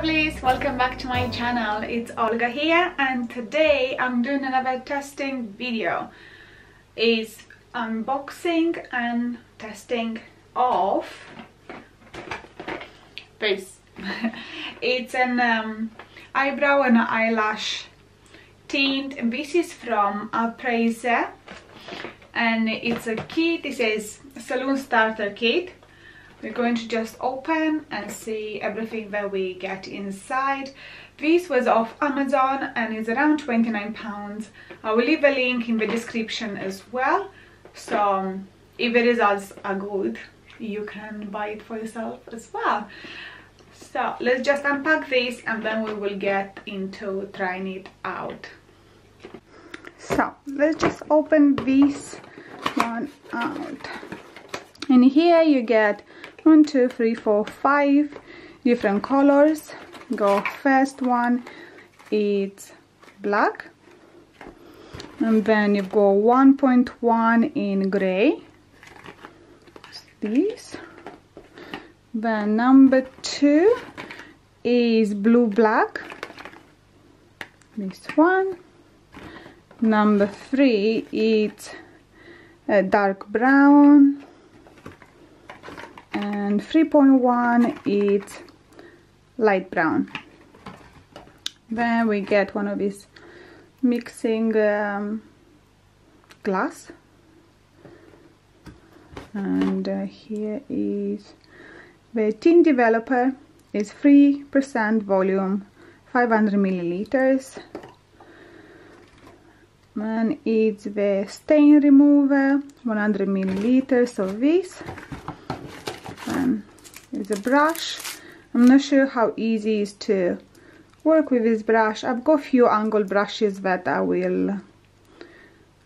lovelies welcome back to my channel. It's Olga here and today I'm doing another testing video. Is unboxing and testing of this. It's an um, eyebrow and eyelash tint. This is from Apraise and it's a kit. It says salon starter kit we're going to just open and see everything that we get inside. This was off amazon and is around 29 pounds. I will leave a link in the description as well. So um, if the results are good you can buy it for yourself as well. So let's just unpack this and then we will get into trying it out. So let's just open this one out. And here you get one two three four five different colors. Go first one it's black. And then you go 1.1 in gray. This. Then number two is blue black. This one. Number three is a uh, dark brown and 3.1 is light brown. Then we get one of these mixing um, glass. And uh, here is the tin developer is 3% volume 500 milliliters. And it's the stain remover 100 milliliters of this is a brush. I'm not sure how easy it is to work with this brush. I've got a few angle brushes that I will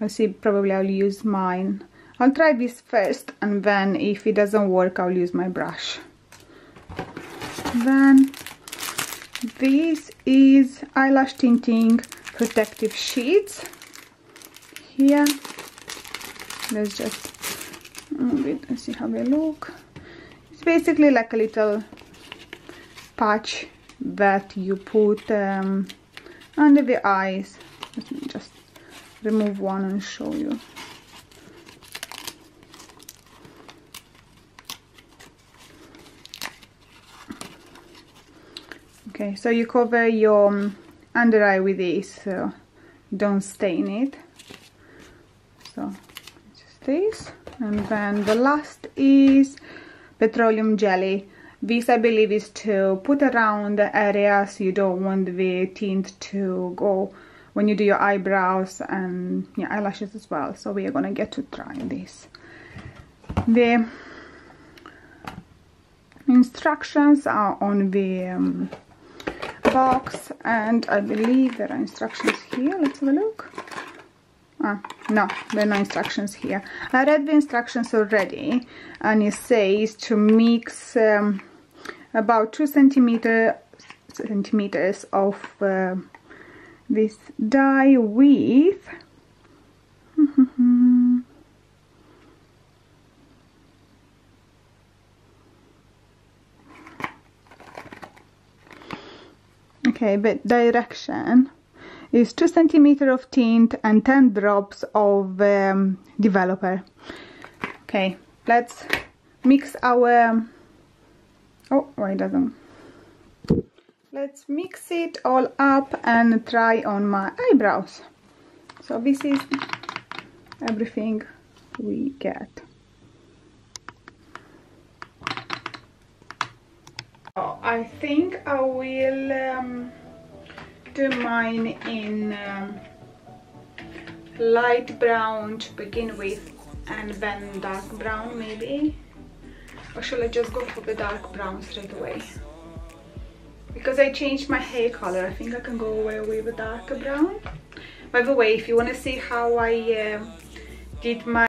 I'll see probably I'll use mine. I'll try this first and then if it doesn't work I'll use my brush. Then this is eyelash tinting protective sheets. Here. Let's just move it and see how they look basically like a little patch that you put um, under the eyes. Let me just remove one and show you. Okay so you cover your um, under eye with this so don't stain it. So just this. And then the last is petroleum jelly. This I believe is to put around the areas you don't want the tint to go when you do your eyebrows and your eyelashes as well. So we are gonna get to try this. The instructions are on the um, box and I believe there are instructions here. Let's have a look Ah, no, there are no instructions here. I read the instructions already and it says to mix um, about 2 centimeter, centimeters of uh, this dye with okay but direction is 2 centimeter of tint and 10 drops of um, developer. Okay let's mix our oh why doesn't? Let's mix it all up and try on my eyebrows. So this is everything we get. I think I will um, mine in um, light brown to begin with and then dark brown maybe? Or should I just go for the dark brown straight away? Because I changed my hair color. I think I can go away with a darker brown. By the way if you want to see how I uh, did my